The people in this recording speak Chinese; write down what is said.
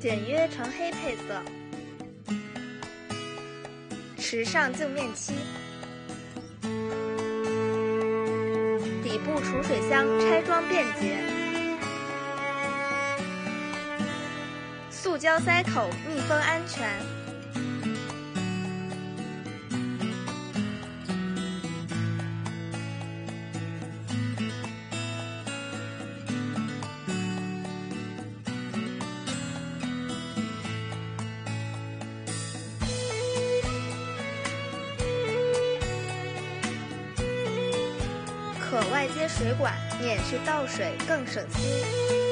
简约纯黑配色，时尚镜面漆，底部储水箱拆装便捷，塑胶塞口密封安全。可外接水管，免去倒水，更省心。